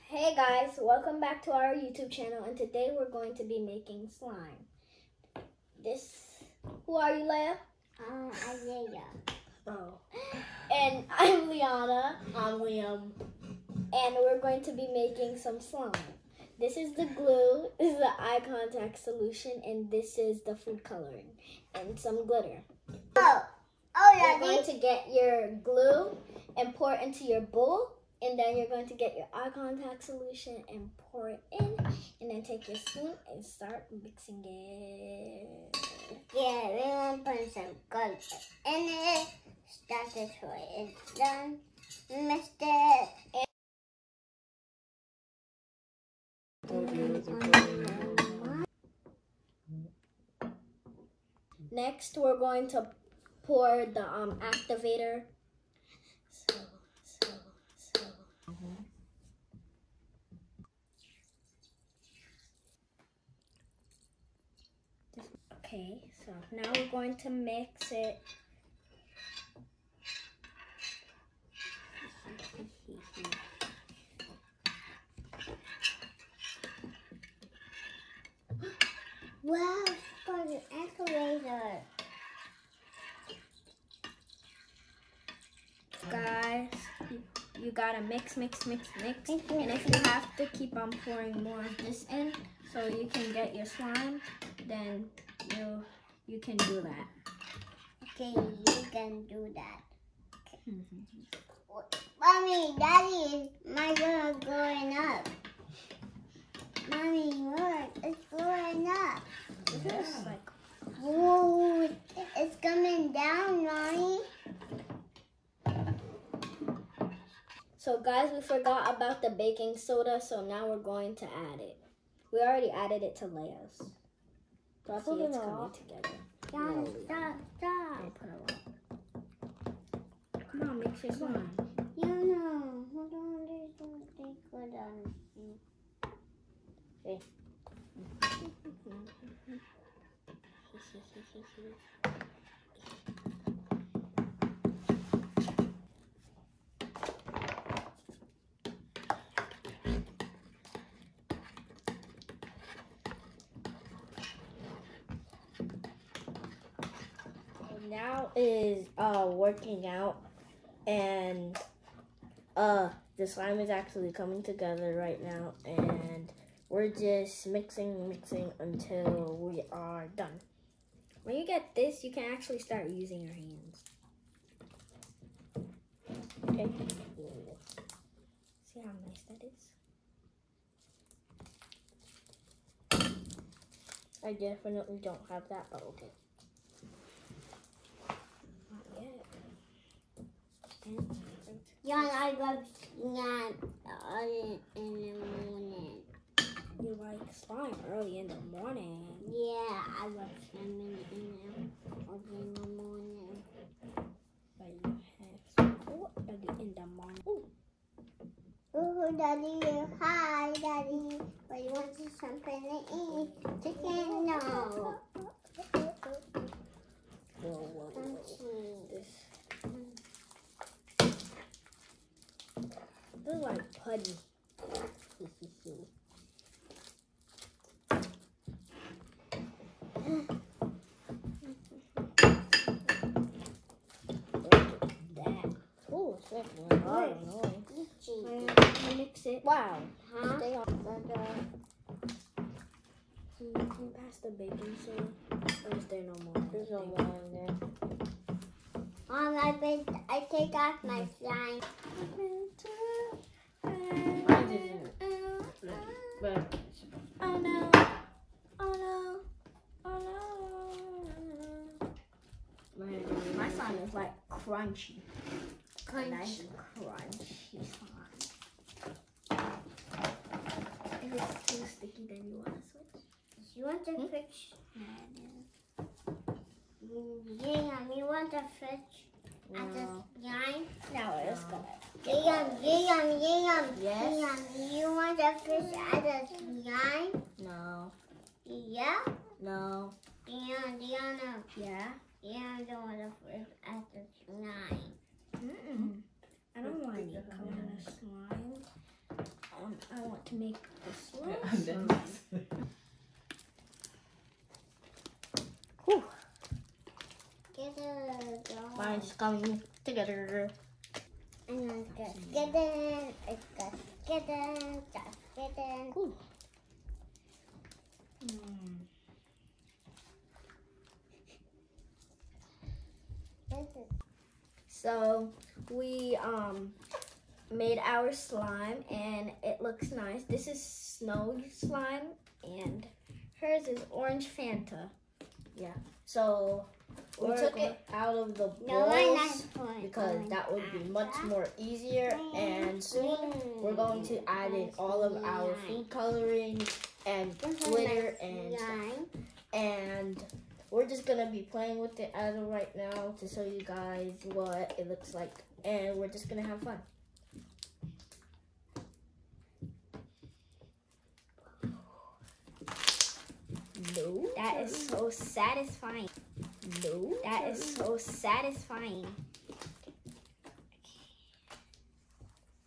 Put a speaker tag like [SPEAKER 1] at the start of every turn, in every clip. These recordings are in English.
[SPEAKER 1] Hey guys, welcome back to our YouTube channel and today we're going to be making slime. This, who are you Leia?
[SPEAKER 2] Um, Isaiah.
[SPEAKER 1] Oh. And I'm Liana
[SPEAKER 3] I'm Liam.
[SPEAKER 1] and we're going to be making some slime. This is the glue, this is the eye contact solution, and this is the food coloring and some glitter.
[SPEAKER 2] Oh, oh, yeah.
[SPEAKER 1] You're going to get your glue and pour it into your bowl, and then you're going to get your eye contact solution and pour it in, and then take your spoon and start mixing it.
[SPEAKER 2] Yeah, we're gonna put some gold in it. Start this way. It's done. Missed it.
[SPEAKER 1] Next, we're going to pour the um activator. So, so, so. Okay, so now we're going to mix it.
[SPEAKER 2] Wow, it's got an activator.
[SPEAKER 1] Guys, you, you gotta mix, mix, mix, mix.
[SPEAKER 2] Mix,
[SPEAKER 1] And if you have to keep on pouring more of this in so you can get your slime, then you you can do that.
[SPEAKER 2] Okay, you can do that. Mommy, Daddy, my girl going up. Mommy, look, it's going up.
[SPEAKER 1] Just like
[SPEAKER 2] Whoa, it's coming down, Mommy.
[SPEAKER 1] So guys, we forgot about the baking soda, so now we're going to add it. We already added it to Leia's. I
[SPEAKER 2] Put
[SPEAKER 1] see
[SPEAKER 2] it
[SPEAKER 1] it's coming together. No.
[SPEAKER 2] stop, stop.
[SPEAKER 1] I'll put it on. Come on, mix your slime.
[SPEAKER 2] You know, hold on, there's something good on
[SPEAKER 3] Now is uh working out and uh the slime is actually coming together right now and we're just mixing mixing until we are done.
[SPEAKER 1] When you get this, you can actually start using your hands.
[SPEAKER 3] Okay.
[SPEAKER 1] See how nice that is?
[SPEAKER 3] I definitely don't have that, but okay.
[SPEAKER 1] Not yet. And
[SPEAKER 2] Yeah, I love snap uh, in the morning.
[SPEAKER 1] you like slime early in the morning.
[SPEAKER 2] Yeah, I love swimming in the, in the morning.
[SPEAKER 1] But you have school early in the morning. Ooh.
[SPEAKER 2] Ooh, Daddy, hi, Daddy. But you want to something to eat? Chicken? No.
[SPEAKER 3] Whoa, whoa, whoa.
[SPEAKER 1] This. This is like putty.
[SPEAKER 3] That. Oh, it's like a lot of noise.
[SPEAKER 2] Itchy.
[SPEAKER 1] And mix it.
[SPEAKER 3] Wow.
[SPEAKER 2] Huh?
[SPEAKER 3] Stay on.
[SPEAKER 1] But, uh, can you can you pass the baking soda? Or is there no more?
[SPEAKER 3] There's no more in there.
[SPEAKER 2] Mom, I, I take off my slime.
[SPEAKER 3] Mine isn't. But
[SPEAKER 1] Oh no. Oh no. Oh no.
[SPEAKER 3] mine
[SPEAKER 1] My slime is like crunchy.
[SPEAKER 2] Crunchy.
[SPEAKER 1] Nice crunchy slime. If it's too sticky, then you want to switch.
[SPEAKER 2] You want the fish? Yeah, you want the fish at the
[SPEAKER 3] no.
[SPEAKER 2] slime?
[SPEAKER 1] No, it's gonna.
[SPEAKER 2] Yum, yum, yum,
[SPEAKER 3] Yes.
[SPEAKER 2] yum. You want the fish at the slime?
[SPEAKER 3] No.
[SPEAKER 2] Yeah?
[SPEAKER 3] No.
[SPEAKER 2] Diana, Diana.
[SPEAKER 1] Yeah.
[SPEAKER 2] Diana don't want the fish at the slime.
[SPEAKER 1] Mm-mm. I don't want any kind of slime. Um, I want to make the slow
[SPEAKER 4] Yeah, and then
[SPEAKER 1] slime.
[SPEAKER 3] Whew.
[SPEAKER 2] Get it. go.
[SPEAKER 3] Mine's coming together.
[SPEAKER 2] And then just get in. It's just get in. Just get in.
[SPEAKER 3] Ooh.
[SPEAKER 2] This is
[SPEAKER 1] So we um made our slime and it looks nice. This is snow slime and hers is orange Fanta.
[SPEAKER 3] So we
[SPEAKER 1] We're
[SPEAKER 3] took it out of the
[SPEAKER 2] no, I'm
[SPEAKER 3] bowls
[SPEAKER 2] not going.
[SPEAKER 3] because that would be much more easier. And soon we're going to add in all of our food coloring and glitter and stuff. and we're just gonna be playing with it as of right now to show you guys what it looks like and we're just gonna have fun no
[SPEAKER 1] That is so satisfying.
[SPEAKER 3] no
[SPEAKER 1] That is so satisfying.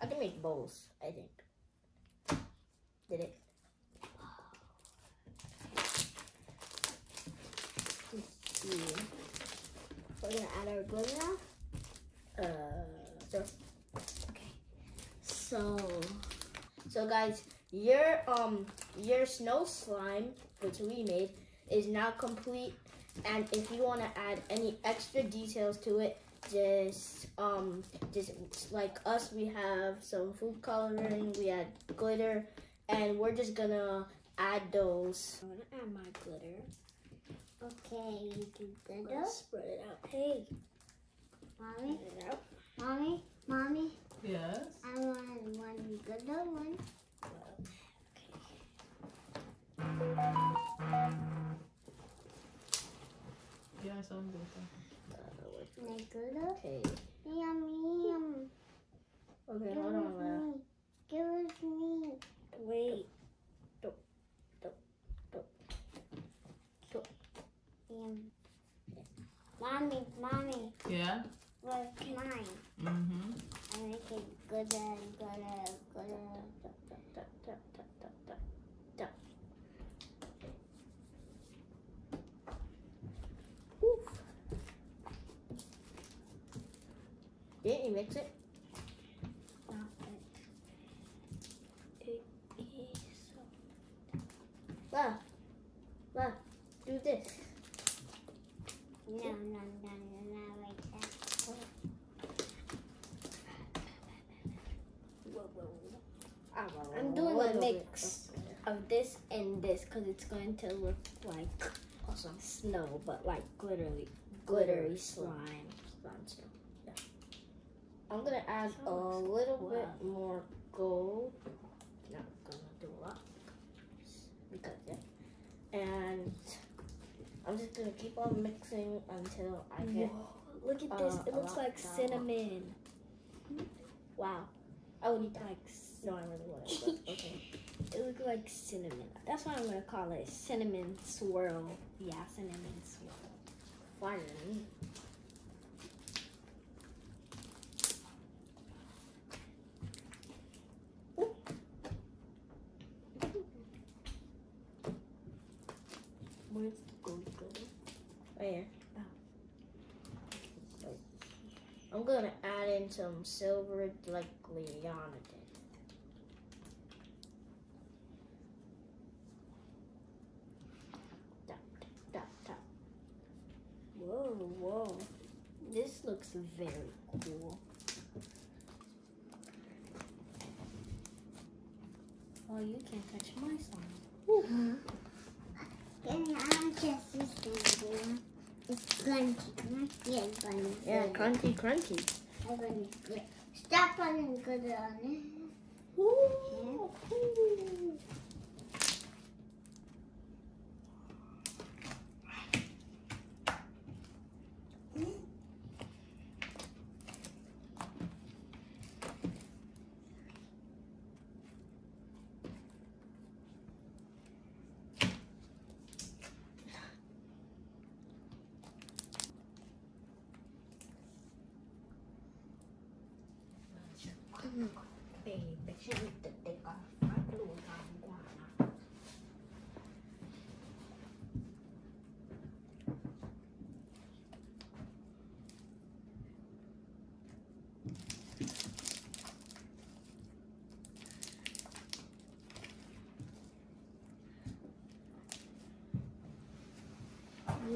[SPEAKER 3] i can make bowls i think did it
[SPEAKER 1] Let's see. We're gonna add our glitter now.
[SPEAKER 3] uh so
[SPEAKER 1] Okay. So
[SPEAKER 3] So guys, your um your snow slime, which we made, is now complete. And if you want to add any extra details to it, just um just like us, we have some food coloring, we add glitter, and we're just gonna add those.
[SPEAKER 1] I'm gonna add my glitter.
[SPEAKER 2] Okay, you do
[SPEAKER 1] I'm
[SPEAKER 2] good.
[SPEAKER 1] gonna spread it out. Hey,
[SPEAKER 2] Mommy,
[SPEAKER 1] spread it out.
[SPEAKER 2] mommy, mommy.
[SPEAKER 4] Yes.
[SPEAKER 2] I want one good one.
[SPEAKER 4] Yeah, I saw him do that.
[SPEAKER 2] My good.
[SPEAKER 3] Okay.
[SPEAKER 2] Yummy, yum.
[SPEAKER 3] Okay,
[SPEAKER 2] Give
[SPEAKER 3] hold
[SPEAKER 2] it
[SPEAKER 3] on. Leah.
[SPEAKER 2] me. Give it me.
[SPEAKER 1] Wait.
[SPEAKER 2] Yum. Mommy, mommy,
[SPEAKER 4] Yeah.
[SPEAKER 2] where's mine?
[SPEAKER 4] Mm-hmm.
[SPEAKER 2] I make it good and good and good.
[SPEAKER 3] Tap, tap, tap, tap, tap, tap, tap, tap. Whew. Didn't you mix it?
[SPEAKER 1] Not it. It is so
[SPEAKER 3] La, la, do this.
[SPEAKER 2] No, no, no, no, not like that.
[SPEAKER 1] Whoa, whoa. I'm doing a mix.
[SPEAKER 3] of-
[SPEAKER 1] Of this and this, cause it's going to look like
[SPEAKER 3] Awesome.
[SPEAKER 1] snow, but like glittery, glittery
[SPEAKER 3] slime.
[SPEAKER 1] slime.
[SPEAKER 3] Slime too. Yeah. I'm gonna add a little bit more gold. Not gonna do a lot because yeah. And I'm just gonna keep on mixing until I get.
[SPEAKER 1] Whoa, look at this!
[SPEAKER 3] uh,
[SPEAKER 1] it looks like cinnamon.
[SPEAKER 3] Wow. I would eat that.
[SPEAKER 1] Like
[SPEAKER 3] No, I really wouldn't. But okay.
[SPEAKER 1] it looks like cinnamon. That's why I'm gonna call it cinnamon swirl. Yeah, cinnamon swirl.
[SPEAKER 3] Fun.
[SPEAKER 1] Where's the gold?
[SPEAKER 3] Right here. I'm gonna add in some silver like tap.
[SPEAKER 1] Whoa, whoa! This looks very cool. Oh, you can't touch my slime.
[SPEAKER 2] crunchy, crunchy. 스타파는 그러네.
[SPEAKER 3] 오, 오. ไป
[SPEAKER 2] ไปชีวิตเด็
[SPEAKER 3] ก
[SPEAKER 1] ๆก่อนมาดูกันดีกว่านะ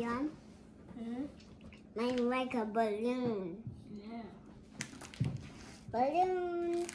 [SPEAKER 2] ยัน
[SPEAKER 1] Mm -hmm.
[SPEAKER 2] Mine like a balloon. Balloon.